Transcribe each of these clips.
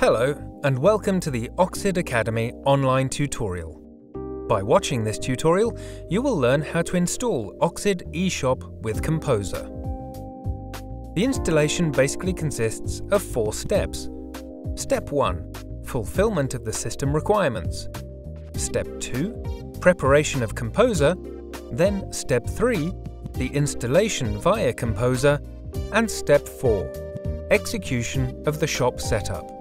Hello, and welcome to the Oxid Academy online tutorial. By watching this tutorial, you will learn how to install Oxid eShop with Composer. The installation basically consists of four steps. Step 1. Fulfillment of the system requirements. Step 2. Preparation of Composer. Then Step 3. The installation via Composer. And Step 4. Execution of the shop setup.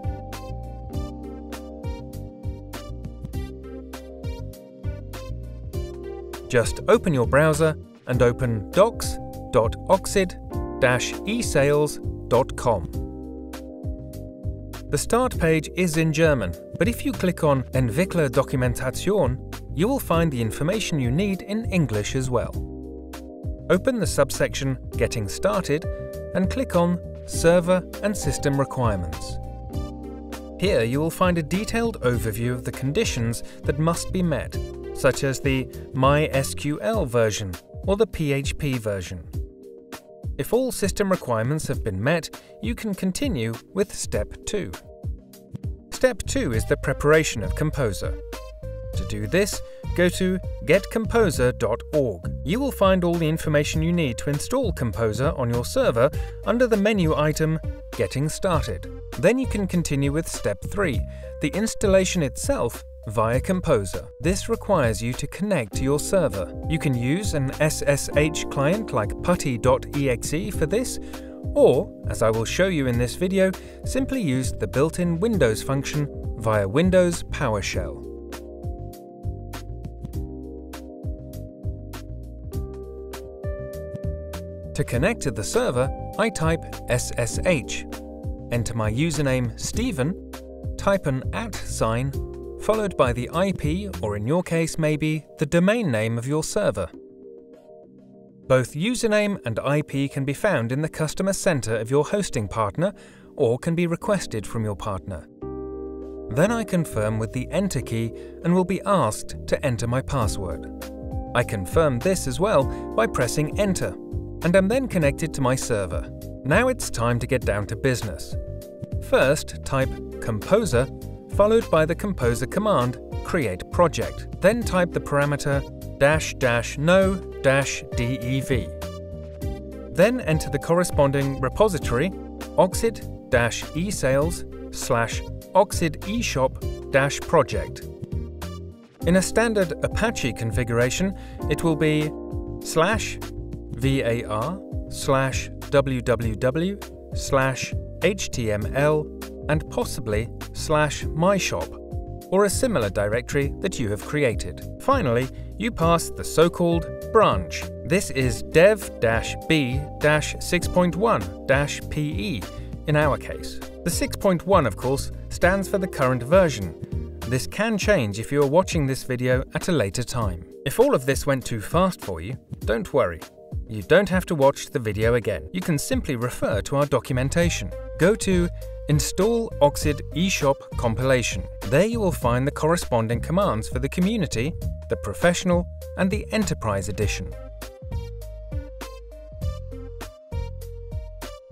Just open your browser and open docs.oxid-esales.com. The start page is in German, but if you click on Entwickler Dokumentation, you will find the information you need in English as well. Open the subsection Getting Started and click on Server and System Requirements. Here you will find a detailed overview of the conditions that must be met such as the MySQL version or the PHP version. If all system requirements have been met, you can continue with Step 2. Step 2 is the preparation of Composer. To do this, go to getcomposer.org. You will find all the information you need to install Composer on your server under the menu item Getting Started. Then you can continue with Step 3, the installation itself via Composer. This requires you to connect to your server. You can use an SSH client like putty.exe for this, or, as I will show you in this video, simply use the built-in Windows function via Windows PowerShell. To connect to the server, I type SSH, enter my username Stephen, type an at sign followed by the IP, or in your case maybe, the domain name of your server. Both username and IP can be found in the customer center of your hosting partner or can be requested from your partner. Then I confirm with the Enter key and will be asked to enter my password. I confirm this as well by pressing Enter, and am then connected to my server. Now it's time to get down to business. First, type Composer followed by the composer command create project. Then type the parameter dash dash no dash dev. Then enter the corresponding repository oxid dash esales slash oxid eshop dash project. In a standard Apache configuration, it will be slash var slash www slash html and possibly slash my shop or a similar directory that you have created. Finally, you pass the so-called branch. This is dev-b-6.1-pe in our case. The 6.1, of course, stands for the current version. This can change if you are watching this video at a later time. If all of this went too fast for you, don't worry. You don't have to watch the video again. You can simply refer to our documentation. Go to Install Oxid eShop compilation. There you will find the corresponding commands for the Community, the Professional and the Enterprise edition.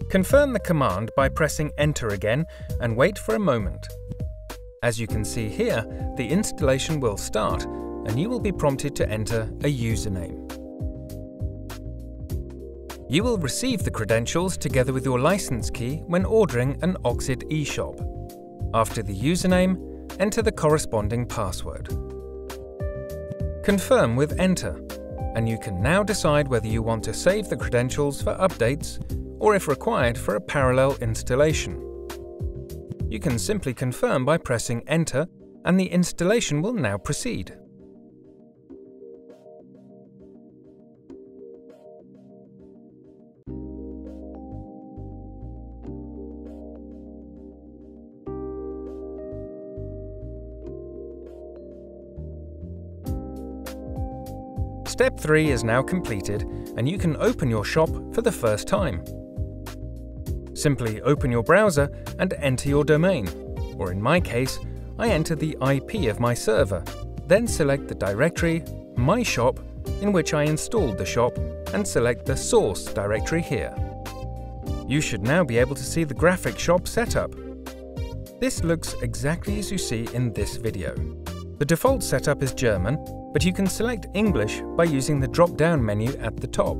Confirm the command by pressing Enter again and wait for a moment. As you can see here, the installation will start and you will be prompted to enter a username. You will receive the credentials together with your license key when ordering an Oxid eShop. After the username, enter the corresponding password. Confirm with Enter, and you can now decide whether you want to save the credentials for updates or if required for a parallel installation. You can simply confirm by pressing Enter and the installation will now proceed. Step 3 is now completed and you can open your shop for the first time. Simply open your browser and enter your domain, or in my case, I enter the IP of my server, then select the directory My Shop in which I installed the shop and select the source directory here. You should now be able to see the graphic shop setup. This looks exactly as you see in this video. The default setup is German, but you can select English by using the drop-down menu at the top.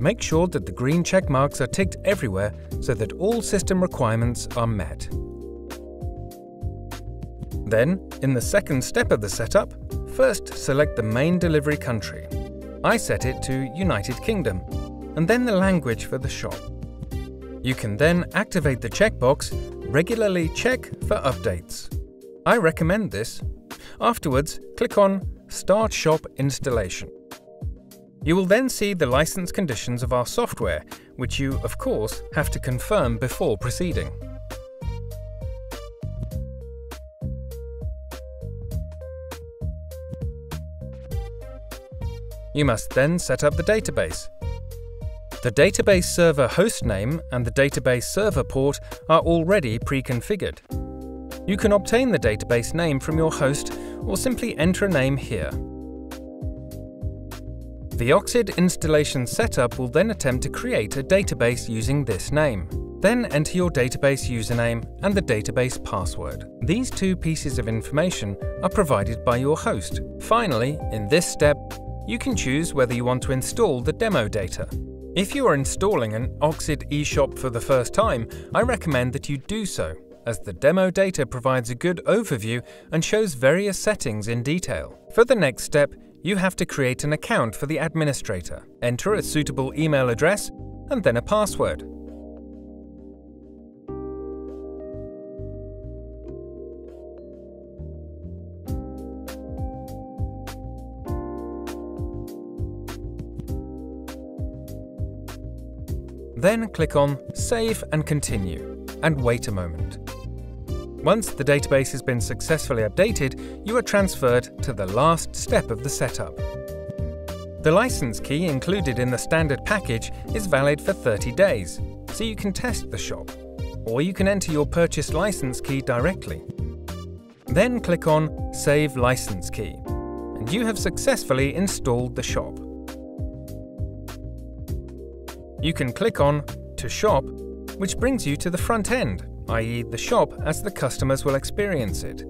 Make sure that the green check marks are ticked everywhere so that all system requirements are met. Then, in the second step of the setup, first select the main delivery country. I set it to United Kingdom, and then the language for the shop. You can then activate the checkbox Regularly check for updates. I recommend this. Afterwards, click on Start Shop Installation. You will then see the license conditions of our software, which you, of course, have to confirm before proceeding. You must then set up the database. The database server hostname and the database server port are already pre-configured. You can obtain the database name from your host or simply enter a name here. The Oxid installation setup will then attempt to create a database using this name. Then enter your database username and the database password. These two pieces of information are provided by your host. Finally, in this step, you can choose whether you want to install the demo data. If you are installing an Oxid eShop for the first time, I recommend that you do so, as the demo data provides a good overview and shows various settings in detail. For the next step, you have to create an account for the administrator, enter a suitable email address, and then a password. Then click on Save and Continue, and wait a moment. Once the database has been successfully updated, you are transferred to the last step of the setup. The license key included in the standard package is valid for 30 days, so you can test the shop, or you can enter your purchased license key directly. Then click on Save License Key, and you have successfully installed the shop. You can click on To Shop, which brings you to the front end, i.e. the shop as the customers will experience it.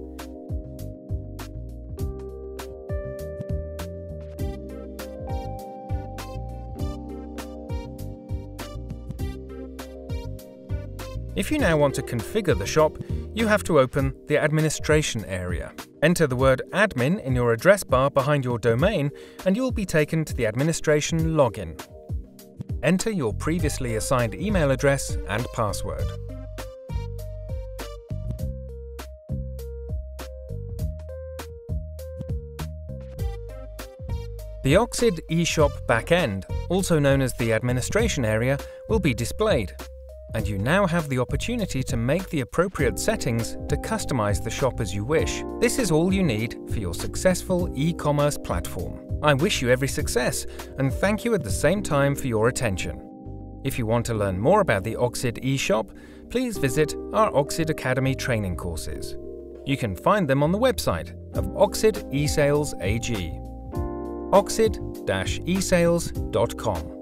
If you now want to configure the shop, you have to open the administration area. Enter the word admin in your address bar behind your domain and you'll be taken to the administration login enter your previously assigned email address and password. The Oxid eShop backend, also known as the administration area, will be displayed, and you now have the opportunity to make the appropriate settings to customize the shop as you wish. This is all you need for your successful e-commerce platform. I wish you every success and thank you at the same time for your attention. If you want to learn more about the Oxid eShop, please visit our Oxid Academy training courses. You can find them on the website of Oxid eSales AG. oxid-esales.com